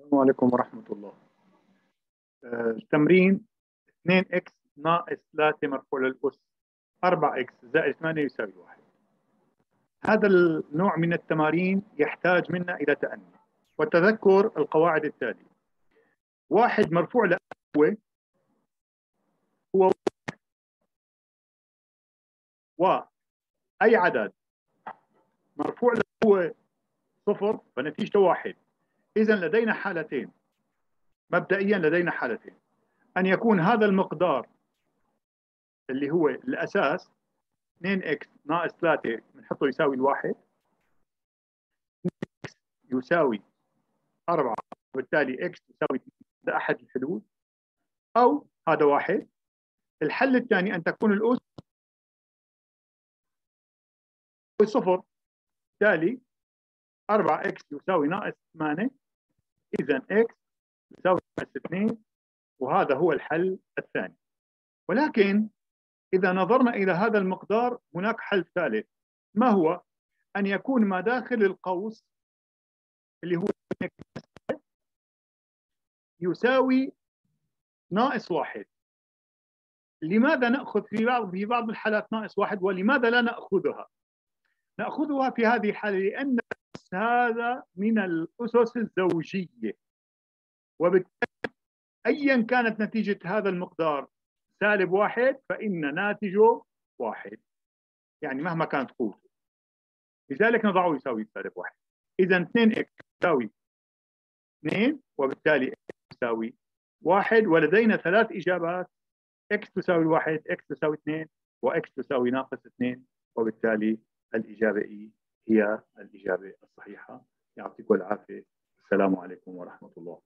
السلام عليكم ورحمة الله. آه، التمرين 2x ناقص 3 مرفوع للأس. 4x زائد 8 يساوي 1 هذا النوع من التمارين يحتاج منا إلى تأني وتذكر القواعد التالية. واحد مرفوع لأس هو وأي عدد؟ مرفوع له صفر فنتيجته واحد. إذا لدينا حالتين. مبدئيا لدينا حالتين. أن يكون هذا المقدار اللي هو الأساس 2x ناقص 3 بنحطه يساوي الواحد. x يساوي 4 وبالتالي x يساوي 2 هذا أحد الحلول أو هذا واحد. الحل الثاني أن تكون الأس صفر. بالتالي 4x يساوي ناقص 8 إذا x يساوي ناقص 2 وهذا هو الحل الثاني ولكن إذا نظرنا إلى هذا المقدار هناك حل ثالث ما هو؟ أن يكون ما داخل القوس اللي هو يساوي ناقص واحد لماذا نأخذ في بعض في بعض الحالات ناقص واحد ولماذا لا نأخذها؟ نأخذها في هذه الحالة لأن هذا من الأسس الزوجية. وبالتالي أيا كانت نتيجة هذا المقدار سالب واحد فإن ناتجه واحد. يعني مهما كانت قوته. لذلك نضعه يساوي سالب واحد. إذا 2 إكس يساوي 2 وبالتالي إكس يساوي واحد. ولدينا ثلاث إجابات. إكس تساوي واحد إكس تساوي 2 وإكس تساوي ناقص 2 وبالتالي الإجابة إي هي الإجابة الصحيحة يعطيكم العافية. السلام عليكم ورحمة الله.